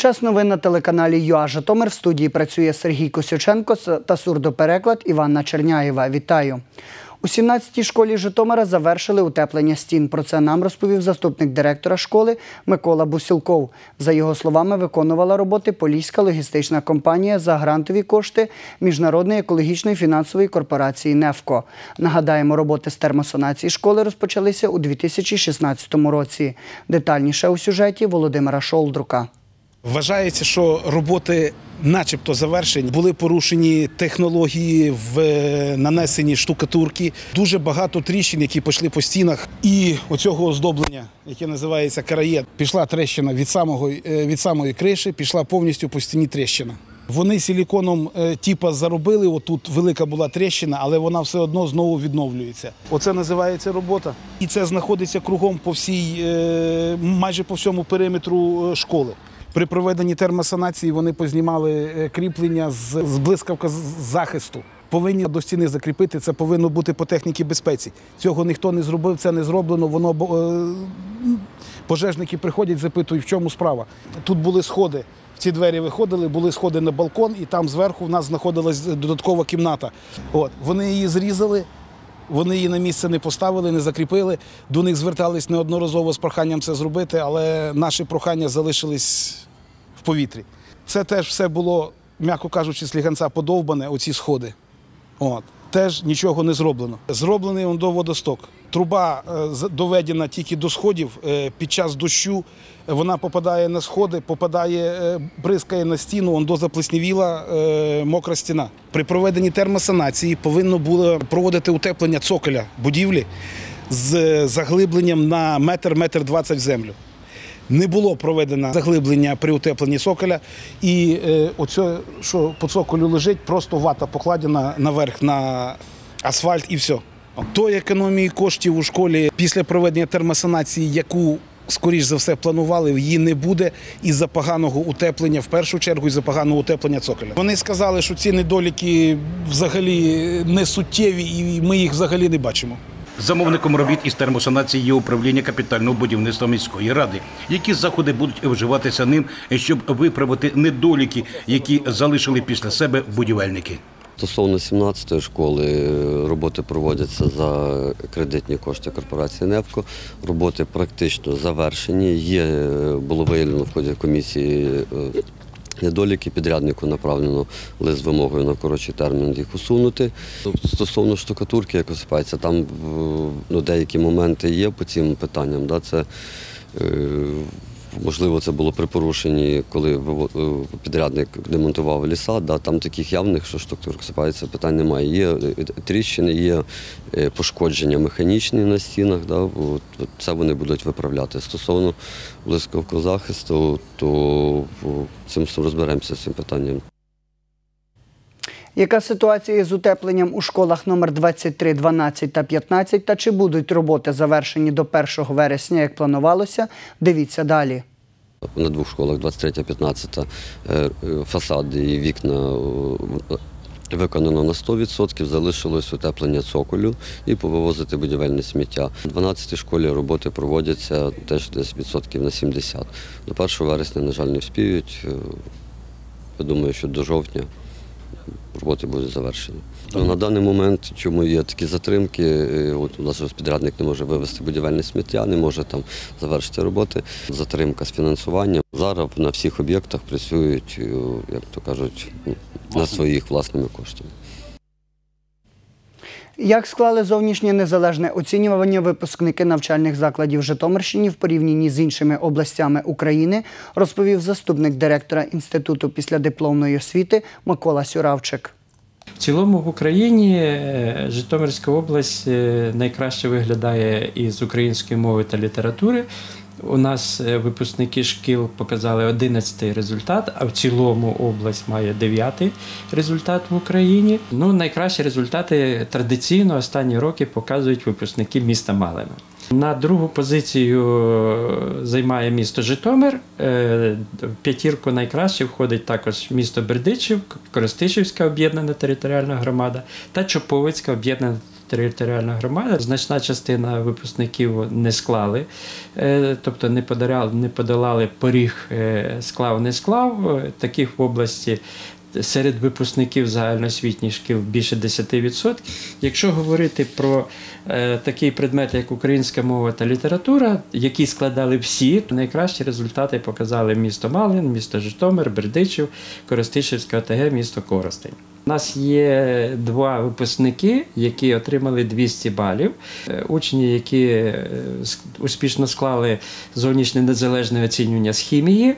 Час новин на телеканалі ЮА Житомир. В студії працює Сергій Косюченко та сурдопереклад Іванна Черняєва. Вітаю. У 17-й школі Житомира завершили утеплення стін. Про це нам розповів заступник директора школи Микола Бусілков. За його словами, виконувала роботи Поліська логістична компанія за грантові кошти Міжнародної екологічної фінансової корпорації «Нефко». Нагадаємо, роботи з термосонації школи розпочалися у 2016 році. Детальніше у сюжеті Володимира Шолдрука. Вважається, що роботи, начебто, завершені, були порушені технології в е, нанесенні штукатурки. Дуже багато тріщин, які пішли по стінах, і оцього оздоблення, яке називається караєт, пішла трещина від самого е, від самої криші, пішла повністю по стіні тріщина. Вони силіконом е, типа заробили. Отут велика була тріщина, але вона все одно знову відновлюється. Оце називається робота, і це знаходиться кругом по всій, майже по всьому периметру школи. При проведенні термосанації вони познімали е, кріплення з, з блискавка захисту. Повинні до стіни закріпити. Це повинно бути по техніці безпеці. Цього ніхто не зробив, це не зроблено. Воно е, пожежники приходять, запитують, в чому справа. Тут були сходи. В ці двері виходили, були сходи на балкон, і там зверху в нас знаходилась додаткова кімната. От вони її зрізали. Вони її на місце не поставили, не закріпили. До них звертались неодноразово з проханням це зробити, але наші прохання залишились в повітрі. Це теж все було, м'яко кажучи, сліганця подовбане, оці сходи. От. Теж нічого не зроблено. Зроблений он до водосток. Труба е, доведена тільки до сходів. Е, Під час дощу вона попадає на сходи, попадає, е, бризкає на стіну, он заплеснівіла е, мокра стіна. При проведенні термосанації повинно було проводити утеплення цоколя будівлі з заглибленням на метр, метр двадцять в землю. Не було проведено заглиблення при утепленні цоколя, і е, оце, що по цоколю лежить, просто вата покладена наверх на асфальт і все. Тої економії коштів у школі після проведення термосанації, яку скоріш за все планували, її не буде із-за поганого утеплення, в першу чергу із-за поганого утеплення цоколя. Вони сказали, що ці недоліки взагалі не суттєві, і ми їх взагалі не бачимо. Замовником робіт із термосанації є управління капітального будівництва міської ради. Які заходи будуть вживатися ним, щоб виправити недоліки, які залишили після себе будівельники? Стосовно 17-ї школи е, роботи проводяться за кредитні кошти корпорації «Невко». Роботи практично завершені. Є, е, було виявлено в ході комісії е, недоліки. Підряднику направлено лист з вимогою на коротший термін їх усунути. Стосовно штукатурки, як осипається, там ну, деякі моменти є по цим питанням. Да, це, е, Можливо, це було при порушенні, коли е, підрядник демонтував ліса. Да, там таких явних, що штукатурка сипається, питань немає. Є е, тріщини, є е, пошкодження механічні на стінах. Да, це вони будуть виправляти. Стосовно близького захисту, то цим розберемося з цим питанням. Яка ситуація з утепленням у школах номер 23, 12 та 15 та чи будуть роботи завершені до 1 вересня, як планувалося? Дивіться далі. На двох школах 23-15 е, фасади і вікна е, виконано на 100%, залишилось утеплення цоколю і повивозити будівельне сміття. У 12 школі роботи проводяться теж десь відсотків на 70. До 1 вересня, на жаль, не вспіють. Е, Я думаю, що до жовтня роботи будуть завершені. Ну, на даний момент, чому є такі затримки, е, от у нас розпідрядник підрядник не може вивезти будівельне сміття, не може там завершити роботи. Затримка з фінансуванням. Зараз на всіх об'єктах працюють, е, як то кажуть, ну, на своїх власними коштами. Як склали зовнішнє незалежне оцінювання випускники навчальних закладів Житомирщині в порівнянні з іншими областями України, розповів заступник директора Інституту післядипломної освіти Микола Сюравчик. В цілому в Україні е, Житомирська область е, найкраще виглядає із української мови та літератури. У нас е, випускники шкіл показали 11 результат, а в цілому область має 9 результат в Україні. Ну, найкращі результати традиційно останні роки показують випускники міста Малина. На другу позицію е, займає місто Житомир. Е, В п'ятірку найкраще входить також місто Бердичів, Коростишівська об'єднана територіальна громада та Чоповицька об'єднана територіальна громада. Значна частина випускників не склали, е, тобто не подолали, не подолали поріг е, склав, не склав. Е, Таких в області серед випускників загальноосвітніх шкіл більше 10%. Якщо говорити про е, такий предмет, як українська мова та література, які складали всі, то найкращі результати показали місто Малин, місто Житомир, Бердичів, Коростишівська ОТГ, місто Коростень. У нас є два випускники, які отримали 200 балів. Е, Учні, які е, успішно склали зовнішнє незалежне оцінювання з хімії.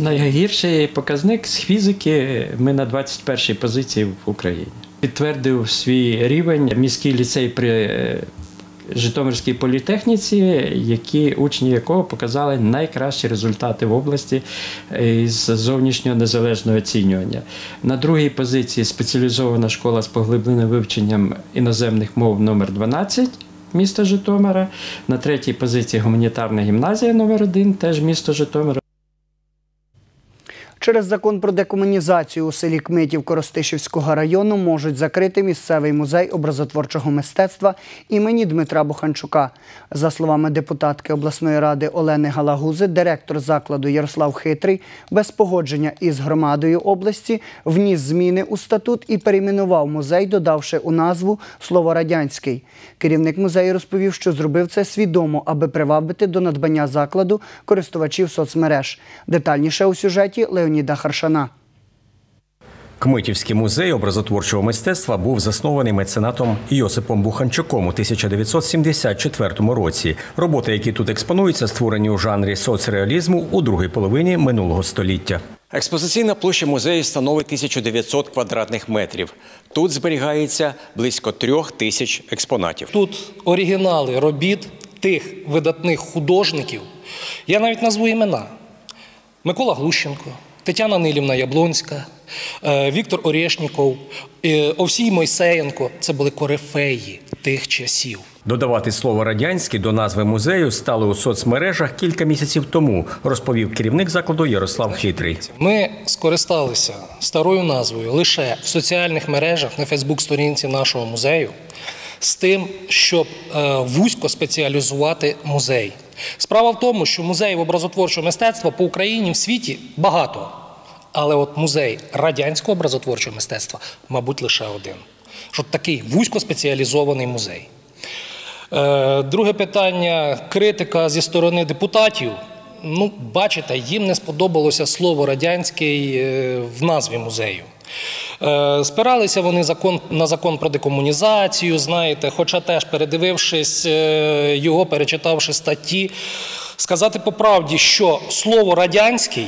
Найгірший показник з фізики. Ми на 21-й позиції в Україні. Підтвердив свій рівень міський ліцей при е, Житомирській політехніці, які учні якого показали найкращі результати в області е, з зовнішнього незалежного оцінювання. На другій позиції спеціалізована школа з поглибленим вивченням іноземних мов номер 12 міста Житомира. На третій позиції гуманітарна гімназія номер 1 теж місто Житомира. Через закон про декомунізацію у селі Кмитів Коростишівського району можуть закрити місцевий музей образотворчого мистецтва імені Дмитра Буханчука. За словами депутатки обласної ради Олени Галагузи, директор закладу Ярослав Хитрий без погодження із громадою області вніс зміни у статут і перейменував музей, додавши у назву слово радянський. Керівник музею розповів, що зробив це свідомо, аби привабити до надбання закладу користувачів соцмереж. Детальніше у сюжеті Леоніда Харшана. Кмитівський музей образотворчого мистецтва був заснований меценатом Йосипом Буханчуком у 1974 році. Роботи, які тут експонуються, створені у жанрі соцреалізму у другій половині минулого століття. Експозиційна площа музею становить 1900 квадратних метрів. Тут зберігається близько трьох тисяч експонатів. Тут оригінали робіт тих видатних художників. Я навіть назву імена: Микола Глущенко, Тетяна Нилівна Яблонська, е, Віктор Орешніков, е, Овсій Мойсеєнко. Це були корифеї тих часів. Додавати слово радянський до назви музею стали у соцмережах кілька місяців тому, розповів керівник закладу Ярослав Хитрий. Ми скористалися старою назвою лише в соціальних мережах на Фейсбук-сторінці нашого музею з тим, щоб е, вузько спеціалізувати музей. Справа в тому, що музеїв образотворчого мистецтва по Україні в світі багато. Але от музей радянського образотворчого мистецтва, мабуть, лише один. Що такий вузько спеціалізований музей. Е, Друге питання критика зі сторони депутатів. Ну, бачите, їм не сподобалося слово радянський е, в назві музею. Е, Спиралися вони закон, на закон про декомунізацію, знаєте, хоча теж передивившись е, його, перечитавши статті, сказати по правді, що слово радянський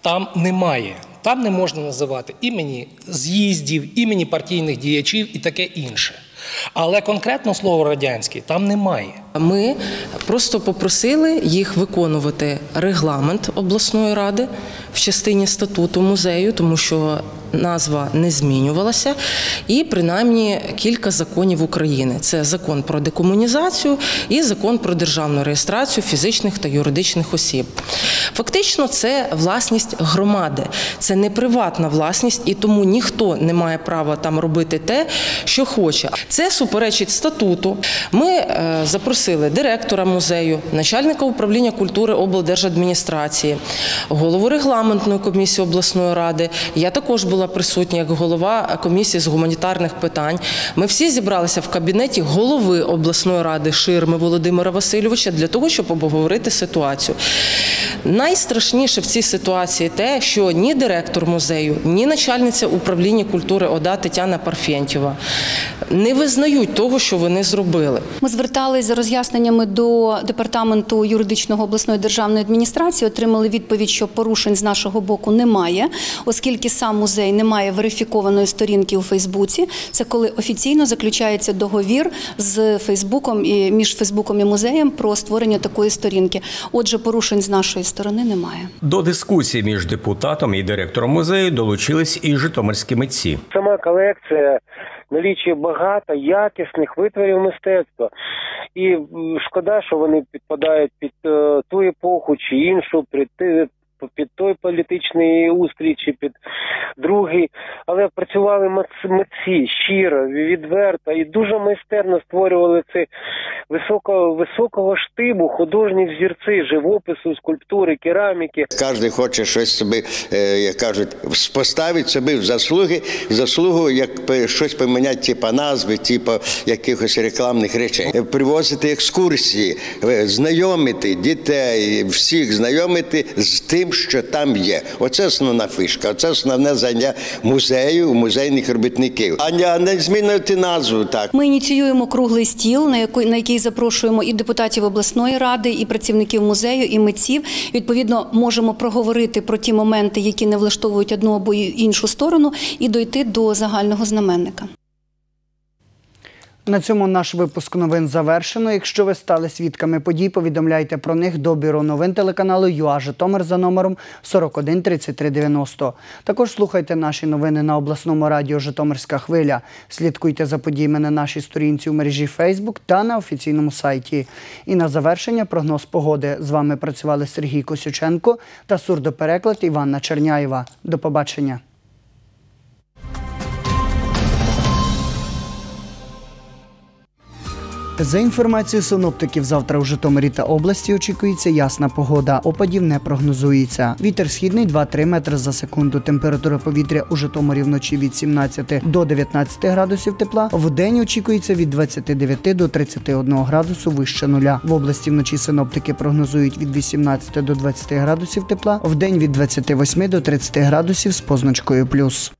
там немає. Там не можна називати імені з'їздів, імені партійних діячів і таке інше. Але конкретно слово радянський там немає. Ми просто попросили їх виконувати регламент обласної ради в частині статуту музею, тому що назва не змінювалася, і принаймні кілька законів України: це закон про декомунізацію і закон про державну реєстрацію фізичних та юридичних осіб. Фактично, це власність громади, це не приватна власність, і тому ніхто не має права там робити те, що хоче. Це суперечить статуту. Ми е, запросили директора музею, начальника управління культури облдержадміністрації, голову регламентної комісії обласної ради. Я також була присутня як голова комісії з гуманітарних питань. Ми всі зібралися в кабінеті голови обласної ради Ширми Володимира Васильовича для того, щоб обговорити ситуацію. Найстрашніше в цій ситуації те, що ні директор музею, ні начальниця управління культури ОДА Тетяна Парфєнтєва не визнають того, що вони зробили. Ми зверталися за роз'ясненнями до департаменту юридичного обласної державної адміністрації, отримали відповідь, що порушень з нашого боку немає, оскільки сам музей не має верифікованої сторінки у Фейсбуці. Це коли офіційно заключається договір з Фейсбуком і між Фейсбуком і музеєм про створення такої сторінки. Отже, порушень з нашої сторони немає. До дискусії між депутатом і директором музею долучились і житомирські митці. Сама колекція налічує багато якісних витворів мистецтва. І шкода, що вони підпадають під е, ту епоху чи іншу, під, ти- під той політичний устрій чи під другий. Але працювали митц- митці щиро, відверто і дуже майстерно створювали це високого, високого штибу, художні взірці, живопису, скульптури, кераміки. Кожен хоче щось собі, е, як кажуть, поставити собі в заслуги, заслугу, як щось поміняти, типу назви, типу якихось рекламних речей. Привозити екскурсії, е, знайомити дітей, всіх знайомити з тим, що там є. Оце основна фішка, оце основне заняття музею, музейних робітників. А не- а не змінити назву так. Ми ініціюємо круглий стіл, на який, на який запрошуємо і депутатів обласної ради, і працівників музею, і митців. Відповідно, можемо проговорити про ті моменти, які не влаштовують одну або іншу сторону, і дойти до загального знаменника. На цьому наш випуск новин завершено. Якщо ви стали свідками подій, повідомляйте про них до бюро новин телеканалу ЮА Житомир за номером 41 33 90. Також слухайте наші новини на обласному радіо Житомирська хвиля. Слідкуйте за подіями на нашій сторінці у мережі Facebook та на офіційному сайті. І на завершення прогноз погоди. З вами працювали Сергій Косюченко та сурдопереклад Іванна Черняєва. До побачення. За інформацією синоптиків, завтра у Житомирі та області очікується ясна погода. Опадів не прогнозується. Вітер східний 2-3 метри за секунду. Температура повітря у Житомирі вночі від 17 до 19 градусів тепла. В день очікується від 29 до 31 градусу вище нуля. В області вночі синоптики прогнозують від 18 до 20 градусів тепла. В день від 28 до 30 градусів з позначкою плюс.